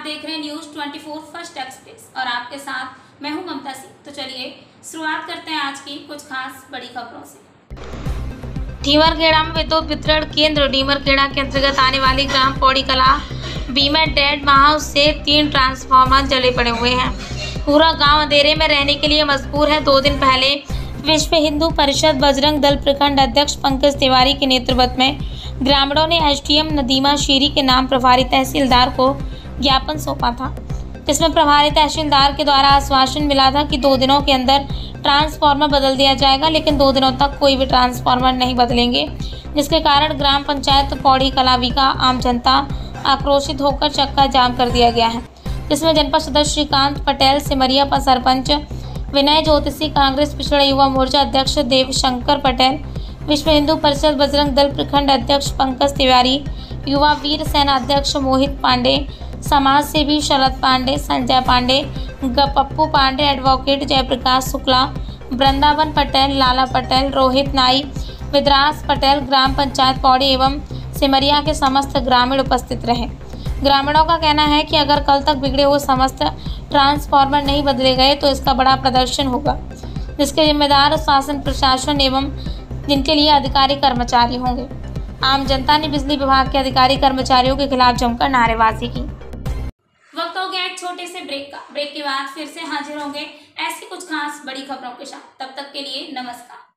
आप देख रहे हैं न्यूज़ 24 फ़र्स्ट एक्सप्रेस और आपके साथ मैं हूँ ममता सिंह। तो चलिए, शुरुआत करते हैं आज की कुछ खास बड़ी खबरों से। डीमरखेड़ा में विद्युत वितरण केंद्र, डीमरखेड़ा के अंतर्गत आने वाली ग्राम पौड़ी कला, बीमा डेड माउस से तीन ट्रांसफार्मर जले पड़े हुए हैं। पूरा गाँव अंधेरे में रहने के लिए मजबूर है। दो दिन पहले विश्व हिंदू परिषद बजरंग दल प्रखंड अध्यक्ष पंकज तिवारी के नेतृत्व में ग्रामीणों ने एसडीएम नदीमा शीरी के नाम प्रभारी तहसीलदार को ज्ञापन सौंपा था। जिसमें प्रभारी तहसीलदार के द्वारा आश्वासन मिला था कि दो दिनों के अंदर ट्रांसफार्मर बदल दिया जाएगा, लेकिन दो दिनों तक कोई भी ट्रांसफार्मर नहीं बदलेंगे, जिसके कारण ग्राम पंचायत पौड़ी कलावी का आम जनता आक्रोशित होकर चक्का जाम कर दिया गया है। जिसमें जनपद सदस्य श्रीकांत पटेल, सिमरिया पर सरपंच विनय ज्योतिषी, कांग्रेस पिछड़ा युवा मोर्चा अध्यक्ष देवशंकर पटेल, विश्व हिंदू परिषद बजरंग दल प्रखंड अध्यक्ष पंकज तिवारी, युवा वीर सेना अध्यक्ष मोहित पांडे समाज सेवी शरद पांडे संजय पांडे पप्पू पांडे एडवोकेट जयप्रकाश शुक्ला, वृंदावन पटेल, लाला पटेल, रोहित नाई, विद्रास पटेल, ग्राम पंचायत पौड़ी एवं सिमरिया के समस्त ग्रामीण उपस्थित रहे। ग्रामीणों का कहना है कि अगर कल तक बिगड़े हुए समस्त ट्रांसफार्मर नहीं बदले गए तो इसका बड़ा प्रदर्शन होगा, जिसके जिम्मेदार शासन, प्रशासन एवं जिनके लिए अधिकारी कर्मचारी होंगे। आम जनता ने बिजली विभाग के अधिकारी कर्मचारियों के खिलाफ जमकर नारेबाजी की। गया एक छोटे से ब्रेक का। ब्रेक के बाद फिर से हाजिर होंगे ऐसी कुछ खास बड़ी खबरों के साथ। तब तक के लिए नमस्कार।